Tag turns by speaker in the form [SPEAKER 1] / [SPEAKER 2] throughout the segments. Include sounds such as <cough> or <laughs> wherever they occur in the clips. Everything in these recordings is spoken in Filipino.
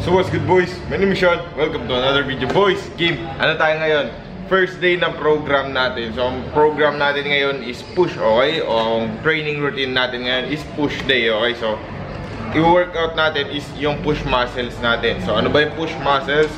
[SPEAKER 1] So what's good boys? My name is Sean. Welcome to another video. Boys, game. Ano tayo ngayon? First day ng program natin. So ang program natin ngayon is push, okay? O ang training routine natin ngayon is push day, okay? So i-workout natin is yung push muscles natin. So ano ba yung push muscles?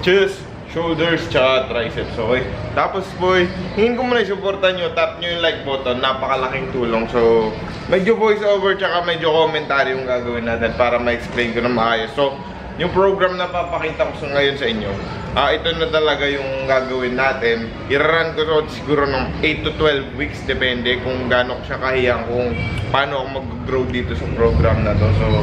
[SPEAKER 1] Chest, shoulders, tsaka triceps, okay? Tapos boy, hingin ko muna i-supportan nyo, tap nyo yung like button, napakalaking tulong. So, medyo voice over tsaka medyo commentary yung gagawin natin para ma-explain ko na maayos. So, yung program na papakita ko sa ngayon sa inyo, ah ito na talaga yung gagawin natin. I-run ko to siguro ng 8 to 12 weeks, depende kung gaano ko siya kahiyang, kung paano ako mag-grow dito sa program na to. So,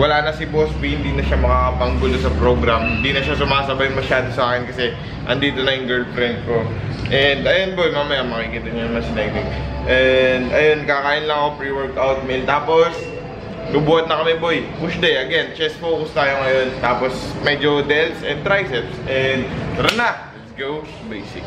[SPEAKER 1] wala na si Boss B, hindi na siya makakapanggulo sa program. Hindi na siya sumasabay masyado sa akin kasi andito na yung girlfriend ko. And ayun boy, mamaya makikita niyo naman si Dagdig. And ayun, kakain lang ako pre-workout meal. Tapos, Lubuhat na kami boy. Push day again. Chest focus tayo ngayon. Tapos medyo delts and triceps. And tara na. Let's go. Basic.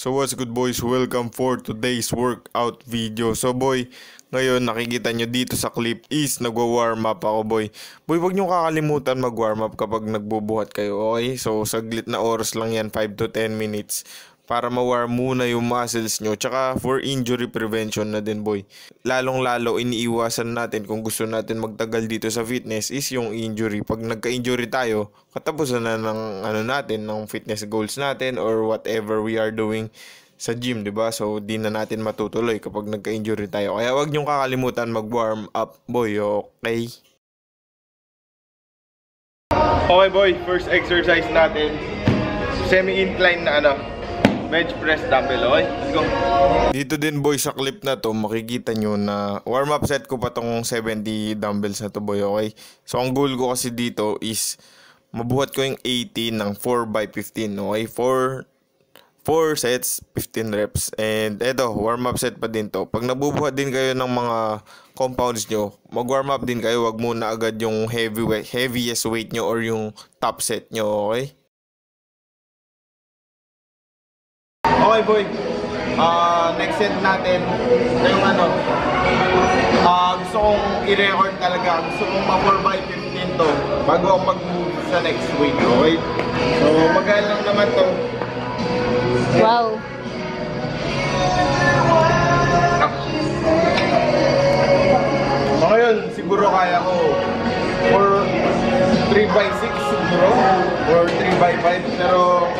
[SPEAKER 1] So what's good boys? Welcome for today's workout video. So boy, ngayon nakikita nyo dito sa clip is nagwa-warm up ako boy. Boy, wag nyo kakalimutan mag-warm up kapag nagbubuhat kayo, okay? So saglit na oras lang yan, 5 to 10 minutes para ma-warm muna yung muscles nyo. Tsaka for injury prevention na din boy. Lalong lalo iniiwasan natin kung gusto natin magtagal dito sa fitness is yung injury. Pag nagka-injury tayo, katapusan na ng ano natin, ng fitness goals natin or whatever we are doing sa gym, 'di ba? So di na natin matutuloy kapag nagka-injury tayo. Kaya wag niyo kakalimutan mag-warm up, boy, okay? Okay, boy, first exercise natin. Semi-incline na ano, bench press dumbbell, okay? Let's go. Dito din boy sa clip na to, makikita nyo na warm up set ko pa tong 70 dumbbells na to boy, okay? So ang goal ko kasi dito is mabuhat ko yung 80 ng 4x15, okay? 4 4 sets, 15 reps. And eto, warm up set pa din to. Pag nabubuhat din kayo ng mga compounds nyo, mag-warm up din kayo. Wag muna agad yung heavy weight, heaviest weight nyo or yung top set nyo, okay? Okay boy, uh, next set natin, yung ano, uh, gusto kong i-record talaga, gusto kong ma-4x15 to bago ako mag-move sa next week, okay? So, magkano lang naman to.
[SPEAKER 2] Wow.
[SPEAKER 1] So, ngayon, siguro kaya ko for 3x6 siguro, or 3x5, pero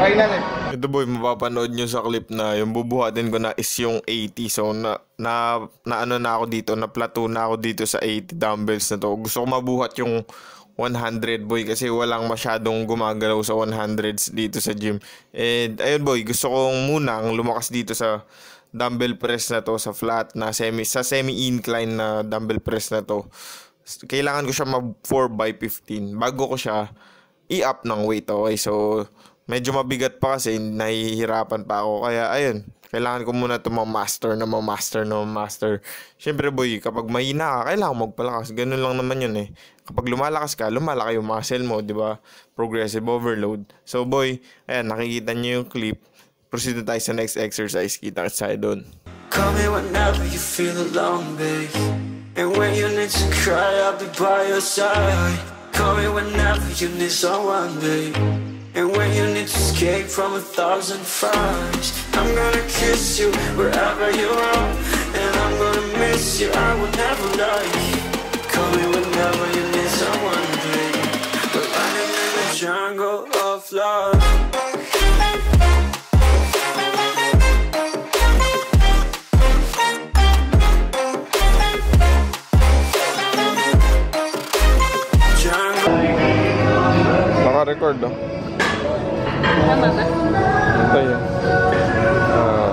[SPEAKER 1] try natin. Ito boy, mapapanood nyo sa clip na yung bubuhatin ko na is yung 80. So, na, na, na ano na ako dito, na plateau na ako dito sa 80 dumbbells na to. Gusto ko mabuhat yung 100 boy kasi walang masyadong gumagalaw sa 100s dito sa gym. And ayun boy, gusto kong munang lumakas dito sa dumbbell press na to sa flat na semi sa semi incline na dumbbell press na to. Kailangan ko siya mag 4 by 15 bago ko siya i-up ng weight okay. So medyo mabigat pa kasi nahihirapan pa ako kaya ayun kailangan ko muna ito ma-master na ma-master na ma-master. Siyempre boy, kapag mahina ka, kailangan magpalakas. Ganun lang naman yun eh. Kapag lumalakas ka, lumalaki yung muscle mo, di ba? Progressive overload. So boy, ayan, nakikita niyo yung clip. Proceed na tayo sa next exercise. Kita tayo doon.
[SPEAKER 3] Call me whenever you feel alone, babe. And when you need to cry, I'll be by your side. Call me whenever you need someone, babe. And when you need to escape from a thousand fires I'm gonna kiss you wherever you are. And I'm gonna miss you, I will never lie Call me whenever you need someone, to babe We're running in the jungle of love.
[SPEAKER 1] Naka-record oh.
[SPEAKER 2] Tama ba?
[SPEAKER 1] Ito yun. Ah.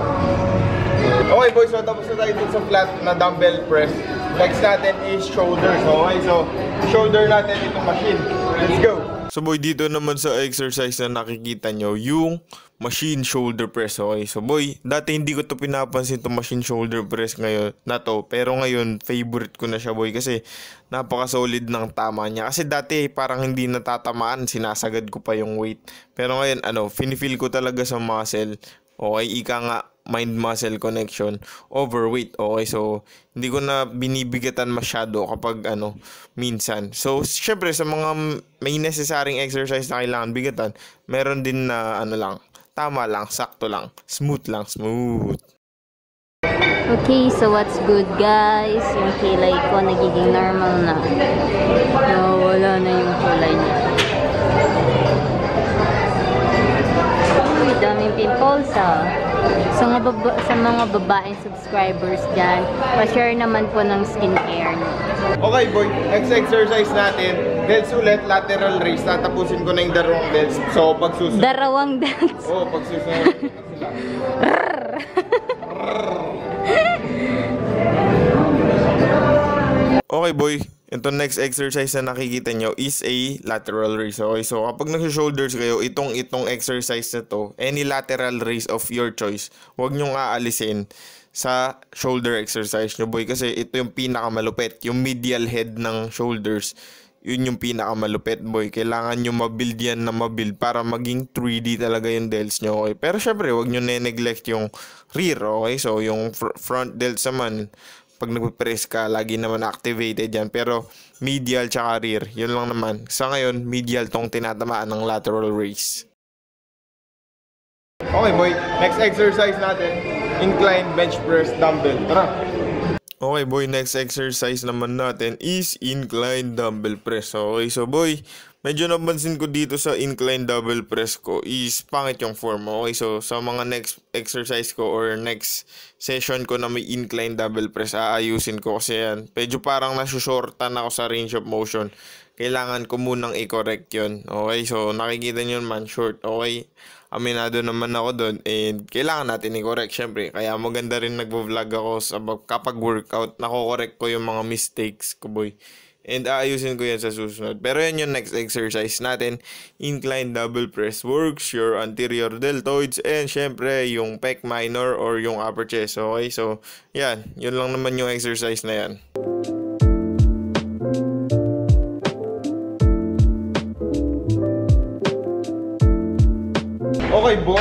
[SPEAKER 1] okay boys, so tapos na tayo sa flat na dumbbell press. Next natin is shoulders. Okay, so shoulder natin itong machine. Let's go! So boy, dito naman sa exercise na nakikita nyo, yung machine shoulder press, okay? So boy, dati hindi ko to pinapansin to machine shoulder press ngayon na to. Pero ngayon, favorite ko na siya boy kasi napaka-solid ng tama niya. Kasi dati parang hindi natatamaan, sinasagad ko pa yung weight. Pero ngayon, ano, finifeel ko talaga sa muscle. Okay, ika nga, mind-muscle connection, overweight. Okay, so hindi ko na binibigatan masyado kapag ano, minsan. So, syempre sa mga may necessarying exercise na kailangan bigatan, meron din na ano lang, tama lang, sakto lang, smooth lang, smooth.
[SPEAKER 2] Okay, so what's good guys? Yung kilay ko nagiging normal na. Nawawala na yung Sa mga, baba- sa mga babaeng subscribers dyan, pa-share naman po ng skincare niyo.
[SPEAKER 1] Okay boy, next exercise natin, delts ulit, lateral raise. Tatapusin ko na yung dalawang delts. So, pag susunod...
[SPEAKER 2] Darawang dance.
[SPEAKER 1] Oo, oh, pag susunod sila. Okay boy, ito next exercise na nakikita nyo is a lateral raise. Okay, so kapag nag-shoulders kayo, itong itong exercise na to, any lateral raise of your choice, huwag nyong aalisin sa shoulder exercise nyo boy kasi ito yung pinakamalupit, yung medial head ng shoulders. Yun yung pinakamalupit boy. Kailangan nyo mabuild yan na mabuild para maging 3D talaga yung delts nyo. Okay? Pero syempre, huwag nyo ne-neglect yung rear. Okay? So, yung fr- front delts naman, pag nagpe-press ka, lagi naman activated yan. Pero medial tsaka rear, yun lang naman. Sa ngayon, medial tong tinatamaan ng lateral raise. Okay boy, next exercise natin, incline bench press dumbbell. Tara! Okay boy, next exercise naman natin is incline dumbbell press. Okay, so boy, medyo napansin ko dito sa incline double press ko is pangit yung form. Okay, so sa mga next exercise ko or next session ko na may incline double press, aayusin ko kasi yan. Medyo parang nasushortan ako sa range of motion. Kailangan ko munang i-correct yun. Okay, so nakikita nyo naman, short. Okay, aminado naman ako doon and kailangan natin i-correct syempre. Kaya maganda rin nagvo-vlog ako sa kapag workout, nako-correct ko yung mga mistakes ko boy. And aayusin ko yan sa susunod. Pero yan yung next exercise natin. Incline double press works your anterior deltoids and syempre yung pec minor or yung upper chest. Okay, so yan. Yun lang naman yung exercise na yan. Okay boy,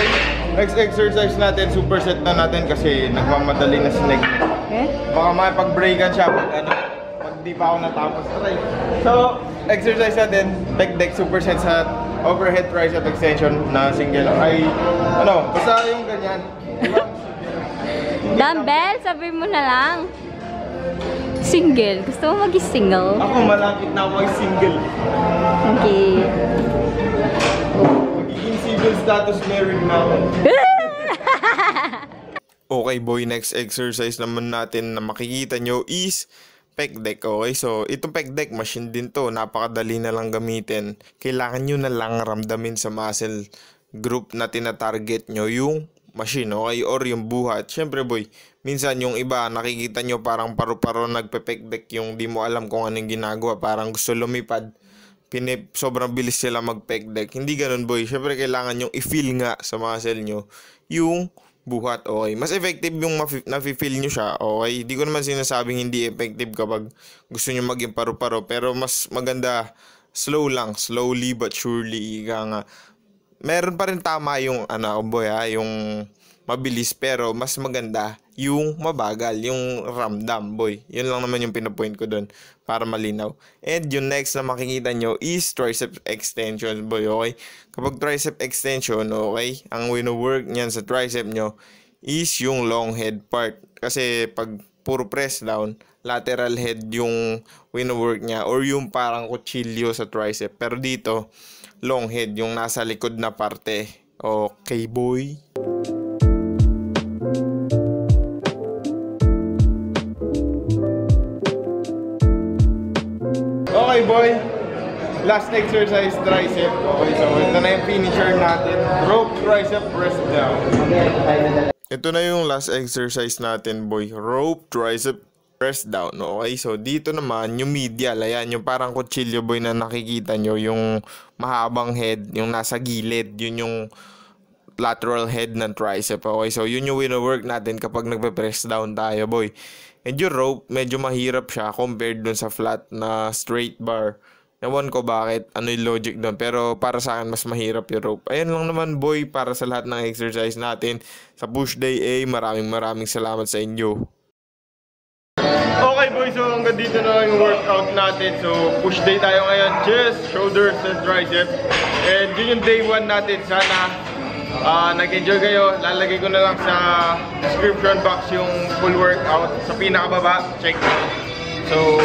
[SPEAKER 1] next exercise natin, superset na natin kasi nagmamadali na si Neg.
[SPEAKER 2] Eh?
[SPEAKER 1] Baka makipag-breakan siya pag ano, pag di pa ako natapos. Try. So, exercise natin, back deck superset sa overhead tricep extension na single. Ay, ano, basta yung ganyan.
[SPEAKER 2] Dumbbell, sabi mo na lang. Single. Gusto mo maging single?
[SPEAKER 1] Ako malapit na ako mag-single.
[SPEAKER 2] Okay.
[SPEAKER 1] Single status meron na ako. <laughs> Okay boy, next exercise naman natin na makikita nyo is pec deck. Okay, so itong pec deck machine din to. Napakadali na lang gamitin. Kailangan nyo na lang ramdamin sa muscle group na tina-target nyo yung machine, okay? Or yung buhat. Siyempre boy, minsan yung iba nakikita nyo parang paru-paro nagpe-pec deck yung di mo alam kung anong ginagawa. Parang gusto lumipad pinip, sobrang bilis sila mag-pec deck. Hindi ganun boy. Syempre kailangan yung i-feel nga sa muscle nyo yung buhat, okay. Mas effective yung nafe-feel nyo siya, okay. Hindi ko naman sinasabing hindi effective kapag gusto nyo maging paru-paro. Pero mas maganda, slow lang. Slowly but surely, ika nga. Meron pa rin tama yung, ano, boy ha, yung mabilis pero mas maganda yung mabagal, yung ramdam, boy. Yun lang naman yung pinapoint ko doon para malinaw. And yung next na makikita nyo is tricep extension, boy, okay? Kapag tricep extension, okay, ang wino-work niyan sa tricep nyo is yung long head part. Kasi pag puro press down, lateral head yung wino-work niya or yung parang kutsilyo sa tricep. Pero dito, long head, yung nasa likod na parte. Okay, boy? Last exercise, tricep. Okay, so ito na yung finisher natin. Rope tricep press down. Ito na yung last exercise natin, boy. Rope tricep press down, okay? So, dito naman, yung medial, ayan, yung parang kutsilyo boy na nakikita nyo, yung mahabang head, yung nasa gilid, yun yung lateral head ng tricep, okay? So, yun yung wino-work natin kapag nagpe-press down tayo, boy. And yung rope, medyo mahirap siya compared dun sa flat na straight bar. Ewan ko bakit, ano yung logic doon. Pero para sa akin, mas mahirap yung rope. Ayan lang naman, boy, para sa lahat ng exercise natin. Sa push day A, maraming maraming salamat sa inyo. Okay boys, so hanggang dito na lang yung workout natin. So push day tayo ngayon, chest, shoulders, and tricep. And yun yung day 1 natin. Sana ah nag-enjoy kayo. Lalagay ko na lang sa description box yung full workout. Sa pinakababa, check nyo. So,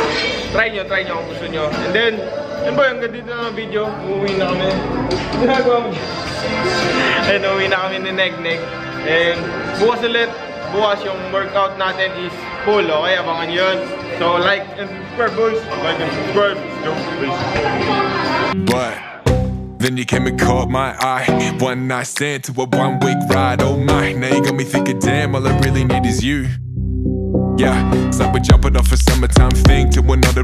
[SPEAKER 1] try nyo, try nyo kung gusto nyo. And then, yun boy, hanggang dito na video. Uuwi na kami. Ginagawa mo. And uuwi na kami ni Neg-Neg. And bukas ulit, bukas yung workout natin is full, okay? Abangan yun. So, like and subscribe, boys. Like and subscribe. Let's please.
[SPEAKER 4] What? Then you came and caught my eye. One night stand to a one week ride. Oh my, now you got me thinking, damn, all I really need is you. Yeah, it's like we're jumping off a summertime thing to another.